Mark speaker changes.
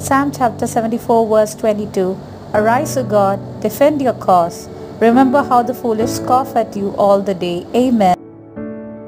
Speaker 1: Psalm chapter 74 verse 22 Arise, O God, defend your cause. Remember how the foolish scoff at you all the day. Amen.